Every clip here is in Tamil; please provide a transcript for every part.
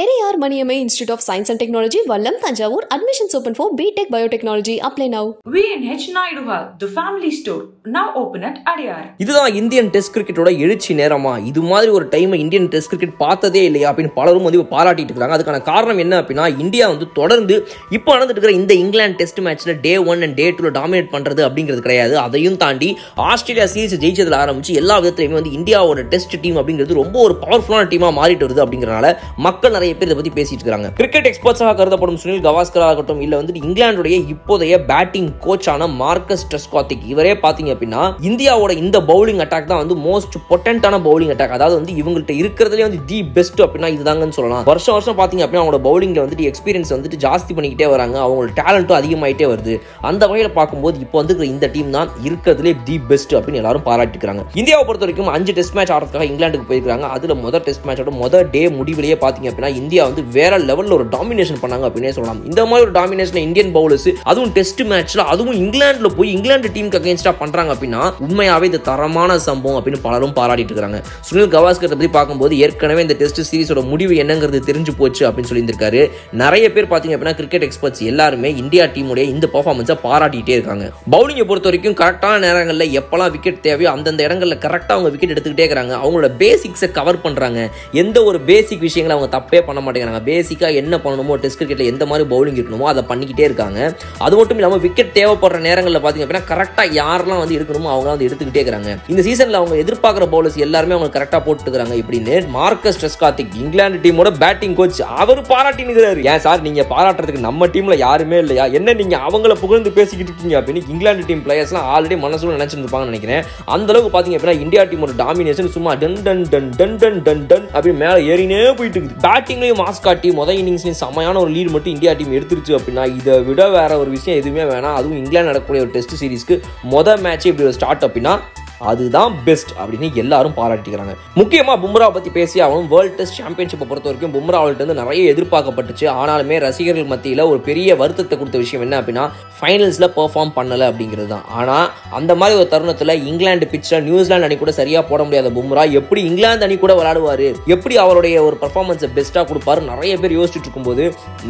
Periyar Maniammai institute of science and technology Vallam Thanjavur. Admissions open for BTech biotechnology apply now VNH Naiduha, the family store, now open at Adyar. இதுதான் இந்தியன் டெஸ்ட் கிரிக்கெட்டோட எழுச்சி நேரமா? இது மாதிரி ஒரு டைம் இந்தியன் டெஸ்ட் கிரிக்கெட் பார்த்ததே இல்லையா? அப்படின்னு பலரும் வந்து பாராட்டிட்டு இருக்காங்க. அதுக்கான காரணம் என்ன அப்படின்னா இந்தியா வந்து தொடர்ந்து இப்போ நடந்துட்டு இருக்கிற இந்த இங்கிலாந்து டெஸ்ட் மேட்ச்ல டே ஒன் அண்ட் டே டூல டாமினேட் பண்றது அப்படிங்கிறது கிடையாது. அதையும் தாண்டி ஆஸ்திரேலியா சீரிஸ் ஜெயிச்சதுல ஆரம்பிச்சு எல்லா விதத்திலையுமே வந்து இந்தியாவோட டெஸ்ட் டீம் அப்படிங்கிறது ரொம்ப ஒரு பவர்ஃபுல்லான டீமா மாறிட்டு வருது அப்படிங்கறனால மக்கள் நிறைய பேர் இதை பத்தி பேசிட்டு இருக்காங்க. கிரிக்கெட் எக்ஸ்பர்ட்ஸாக கருதப்படும் சுனில் கவாஸ்கர் ஆகட்டும் இல்ல வந்துட்டு இங்கிலாந்துடைய இப்போதைய பேட்டிங் கோச்சான மார்க்கஸ் டெஸ்காத்திக் இவரே பாத்தீங்க அப்படின்னா இந்தியாவோட இந்த பவுலிங் அட்டாக் தான் வந்து மோஸ்ட் பொட்டன்டான பவுலிங் அட்டாக் அதாவது வந்து இவங்கள்ட்ட இருக்கிறதுலே வந்து தி பெஸ்ட் அப்படின்னா இதுதாங்கன்னு சொல்லலாம். வருஷம் வருஷம் பாத்தீங்க அப்படின்னா அவங்களோட பவுலிங்ல வந்துட்டு எக்ஸ்பீரியன்ஸ் வந்துட்டு ஜாஸ்தி பண்ணிக்கிட்டே வராங்க. அவங்களோட டேலண்ட்டும் அதிகமாயிட்டே வருது. அந்த வகையில் பார்க்கும்போது இப்போ வந்து இந்த டீம் தான் இருக்கிறதுலே தி பெஸ்ட் அப்படின்னு எல்லாரும் பாராட்டிக்கிறாங்க இந்தியாவை பொறுத்த வரைக்கும் அஞ்சு டெஸ்ட் மேட்ச் ஆடுறதுக்காக இங்கிலாந்துக்கு போயிருக்காங்க அதுல முதல் டெஸ்ட் மேட்சோட முதல் டே முடிவிலேயே பாத்தீங்க அப்படின்னா இந்தியா வந்து வேற லெவலில் ஒரு டாமினேஷன் பண்ணாங்க அப்படின்னே சொல்லலாம். இந்த மாதிரி ஒரு டாமினேஷன் இந்தியன் பவுலர்ஸ் அதுவும் டெஸ்ட் மேட்ச்ல அதுவும் இங்கிலாந்துல போய் இங்கிலாந்து டீமுக்கு அகேன்ஸ்டா பண்றாங்க அப்படின்னா உண்மையாவே இது தரமான சம்பவம் அப்படின்னு பலரும் பாராட்டிட்டு இருக்காங்க. சுனில் கவாஸ்கர் பத்தி பார்க்கும்போது ஏற்கனவே இந்த டெஸ்ட் சீரிஸோட முடிவு என்னங்கிறது தெரிஞ்சு போச்சு அப்படின்னு சொல்லியிருந்திருக்காரு. நிறைய பேர் பாத்தீங்க அப்படின்னா கிரிக்கெட் எக்ஸ்பர்ட்ஸ் எல்லாருமே இந்தியா டீமுடைய இந்த பர்ஃபார்மன்ஸை பாராட்டிட்டே இருக்காங்க. பவுலிங்கை பொறுத்த வரைக்கும் கரெக்டான நேரங்களில் எப்பெல்லாம் விக்கெட் தேவையோ அந்தந்த இடங்களில் கரெக்டாக அவங்க விக்கெட் எடுத்துக்கிட்டே இருக்கிறாங்க. அவங்களோட பேசிக்ஸை கவர் பண்ணுறாங்க எந்த ஒரு பேசிக் விஷயங்களை அவங்க தப்பே பண்ண மாட்டேங்கிறாங்க. பேசிக்காக என்ன பண்ணணுமோ டெஸ்ட் கிரிக்கெட்டில் எந்த மாதிரி பவுலிங் இருக்கணுமோ அதை பண்ணிக்கிட்டே இருக்காங்க. அது மட்டும் இல்லாமல் விக்கெட் தேவைப்படுற நேரங்களில் பார்த்தீங்க அப்படின்னா கரெக்டாக யாரெல்லாம் வந்து எடுக்கணுமோ அவங்க வந்து எடுத்துக்கிட்டே இருக்கிறாங்க. இந்த சீசனில் அவங்க எதிர்பார்க்குற பவுலர்ஸ் எல்லாருமே அவங்க கரெக்டாக போட்டுக்கிறாங்க இப்படின்னு மார்க்கஸ் டெஸ்காத்திக் இங்கிலாந்து டீமோட பேட்டிங் கோச் அவர் பாராட்டினுக்கிறாரு ஏன் சார் நீங்க பாராட்டுறதுக்கு நம்ம டீமில் யாருமே இல்லையா? என்ன நீங்க அவங்கள புகழ்ந்து பேசிக்கிட்டு இருக்கீங்க அப்படின்னு இங்கிலாந்து டீம் பிளேயர்ஸ்லாம் ஆல்ரெடி மனசுல நினைச்சிருப்பாங்கன்னு நினைக்கிறேன். அந்த அளவுக்கு பார்த்தீங்க அப்படின்னா இந்தியா டீமோட டாமினேஷன் சும்மா டன் டன் டன் டன் டன் டன் டன் அப்படி மேலே ஏறினே போயிட்டு இருக்குது. பேட்டிங்லையும் மாஸ் காட்டி மொதல் இன்னிங்ஸ்லையும் செமையான ஒரு லீட் மட்டும் இந்தியா டீம் எடுத்துருச்சு அப்படின்னா இதை விட வேற ஒரு விஷயம் எதுவுமே வேணாம். அதுவும் இங்கிலாந்து நடக்கக்கூடிய ஒரு டெஸ்ட் சீரிஸ்க்கு மொதல் மேட்ச் இப்படி ஒரு ஸ்டார்ட் அப்படின்னா அதுதான் பெஸ்ட் அப்படின்னு எல்லாரும் பாராட்டிக்கிறாங்க. முக்கியமா பும்ரா பத்தி பேசி அவனும் வேர்ல்ட் டெஸ்ட் சாம்பியன்ஷிப்பை பொறுத்த வரைக்கும் பும்ராவிட்ட இருந்து நிறைய எதிர்பார்க்கப்பட்டுச்சு. ஆனாலுமே ரசிகர்கள் மத்தியில் ஒரு பெரிய வருத்தத்தை கொடுத்த விஷயம் என்ன அப்படின்னா ஃபைனல்ஸில் பெர்ஃபார்ம் பண்ணலை அப்படிங்கிறது தான். ஆனால் அந்த மாதிரி ஒரு தருணத்தில் இங்கிலாந்து பிச்சில் நியூசிலாந்து அணி கூட சரியாக போட முடியாத பும்ரா எப்படி இங்கிலாந்து அணி கூட விளாடுவார் எப்படி அவருடைய ஒரு பர்ஃபார்மன்ஸை பெஸ்ட்டாக கொடுப்பாரு? நிறைய பேர் யோசிச்சுட்டு இருக்கும்போது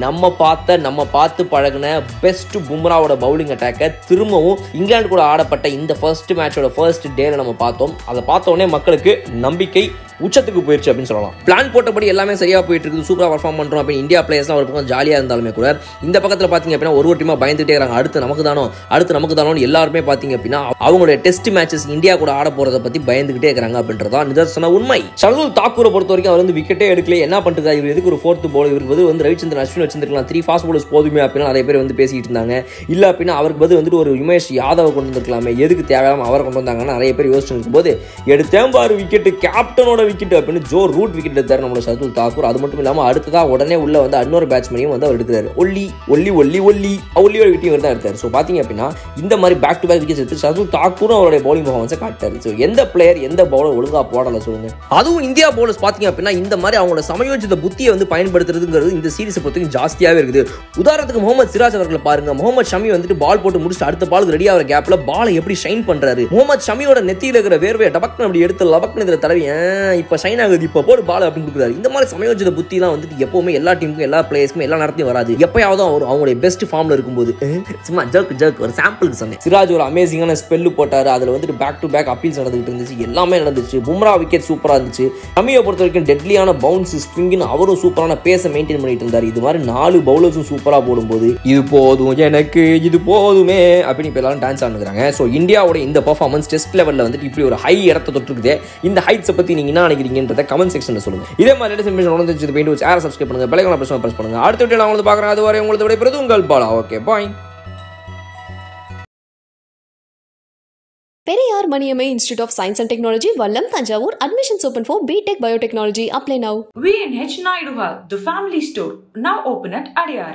நம்ம பார்த்த நம்ம பார்த்து பழகின பெஸ்ட் பும்ராவோட பவுலிங் அட்டாக்கை திரும்பவும் இங்கிலாந்து கூட ஆடப்பட்ட இந்த ஃபர்ஸ்ட் மேட்சோட ஃபர்ஸ்ட் டேல நம்ம பார்த்தோம். அதை பார்த்த உடனே மக்களுக்கு நம்பிக்கை உச்சத்துக்கு போயிடுச்சு அப்படின்னு சொல்லலாம். பிளான் போட்டபடி எல்லாமே சரியாக போயிட்டு இருக்குது சூப்பராக பர்ஃபார்ம் பண்ணுறோம் அப்படின்னு இந்தியா பிளேயர்ஸ் ஒரு பக்கம் ஜாலியாக இருந்தாலுமே கூட இந்த பக்கத்தில் பார்த்தீங்க அப்படின்னா ஒரு ஒரு டீமாக பயந்துட்டே இருக்காங்க. அடுத்து நமக்கு தானோ அடுத்து நமக்கு தானோ எல்லாருமே பார்த்தீங்க அப்படின்னா அவங்களுடைய டெஸ்ட் மேட்சஸ் இந்தியா கூட ஆட போகிறத பற்றி பயந்துகிட்டே இருக்கிறாங்க அப்படின்றதான் நிதர்சன உண்மை. சர்துல் தாக்கூரை பொறுத்த வரைக்கும் அவர் வந்து விக்கெட்டே எடுக்கல. என்ன பண்ணுறது இவர் எதுக்கு ஒரு ஃபோர்த்து போல் இவருக்கு பதில் வந்து ரவிச்சந்திரன் அஸ்வின் வச்சிருக்கலாம் த்ரீ ஃபாஸ்ட் போலர்ஸ் போதுமே அப்படின்னா நிறைய பேர் வந்து பேசிட்டு இருந்தாங்க. இல்லை அப்படின்னா அவருக்கு பதில் வந்துட்டு ஒரு உமேஷ் யாதவ் கொண்டு வந்திருக்கலாமே. எதுக்கு தேவையில்லாம அவரை கொண்டு வந்தாங்கன்னா நிறைய பேர் யோசிச்சு இருக்கும்போது எடுத்தேன் பாரு விக்கெட்டு கேப்டனோட விக்கெட் அப்படின்னு ஜோ ரூட் விக்கெட் எடுத்தார் நம்மளோட சதுல் தாக்கூர். அது மட்டும் இல்லாமல் அடுத்ததாக உடனே உள்ள வந்து இன்னொரு பேட்ஸ்மேனையும் வந்து அவர் எடுக்கிறாரு. ஒல்லி ஒல்லி ஒல்லி ஒல்லி. ஒல்லியோட விட்டியும் இவர் தான் எடுத்தார். ஸோ பார்த்தீங்க அப்படின்னா இந்த மாதிரி பேக் டு பேக் விக்கெட்ஸ் எடுத்து சதுல் தாக்கூரும் அவருடைய பவுலிங் பர்ஃபார்மன்ஸை காட்டாரு ஸோ எந்த பிளேயர் எந்த பவுலர் ஒழுங்காக போடலை சொல்லுங்க. அதுவும் இந்தியா பவுலர்ஸ் பார்த்தீங்க அப்படின்னா இந்த மாதிரி அவங்களோட சமயோஜித புத்தியை வந்து பயன்படுத்துறதுங்கிறது இந்த சீரிஸை பொறுத்தவரைக்கும் ஜாஸ்தியாகவே இருக்குது. உதாரணத்துக்கு முகமது சிராஜ் அவர்களை பாருங்க. முகமது ஷமி வந்துட்டு பால் போட்டு முடிச்சுட்டு அடுத்த பாலுக்கு ரெடி ஆகிற கேப்ல பாலை எப்படி ஷைன் பண்றாரு? முகமது ஷமியோட நெத்தியில் இருக்கிற வேர்வையை டபக்னு அப்படி எடுத்து லபக்னு இதில் தடவி "ஏன், இப்ப ஆகுது இப்போ போடு பால் அப்படின்னு கொடுக்குறாரு. இந்த மாதிரி சமயோஜித புத்திலாம் வந்துட்டு எப்பவுமே எல்லா டீமுக்கும் எல்லா பிளேயர்ஸ்க்கும் எல்லா நேரத்தையும் வராது. எப்பயாவது அவர் அவங்களுடைய பெஸ்ட் ஃபார்ம்ல இருக்கும்போது. "அஹ், சும்மா ஜர்க் ஜர்க் ஒரு சாம்பிளுக்கு சொன்னேன். சிராஜ் ஒரு அமேசிங்கான ஸ்பெல்லு போட்டாரு. அதுல வந்துட்டு பேக் டு பேக் அப்பீல்ஸ் நடந்துகிட்டு இருந்துச்சு. எல்லாமே நடந்துச்சு. பும்ரா விக்கெட் சூப்பரா இருந்துச்சு. ஷமியை பொறுத்த வரைக்கும் டெட்லியான பவுன்ஸ் ஸ்விங்கின்னு அவரும் சூப்பரான பேஸை மெயின்டைன் பண்ணிட்டு இருந்தார். இது மாதிரி நாலு பவுலர்ஸும் சூப்பராக போடும்போது இது போதும் எனக்கு இது போதுமே அப்படின்னு இப்போ எல்லாரும் டான்ஸ் ஆடுறாங்க ஸோ இந்தியாவோட இந்த பர்ஃபார்மன்ஸ் டெஸ்ட் லெவலில் வந்துட்டு இப்படி ஒரு ஹை இடத்த தொற்றுக்குது இந்த ஹைட்ஸை பற்றி நீங்கள் என்ன நினைக்கிறீங்கன்றத கமெண்ட் செக்ஷனில் சொல்லுங்க. இதே மாதிரி லேட்டஸ்ட் இன்ஃபர்மேஷன் உணர்ந்து பெயிண்ட் வச்சு யாரை சப்ஸ்கிரைப் பண்ணுங்க பெலைக்கான பிரச்சனை ப்ரெஸ் பண்ணுங்க. அடுத்த வீடியோ நான் உங்களுக்கு பார்க்குறேன். அது வரை உங்களுக்கு விடைபெறுது உங்கள் Bala. Okay bye Periyar Maniammai institute of science and technology Vallam Thanjavur. Admissions open for BTech biotechnology apply now VNH Naiduha, the family store, now open at Adyar.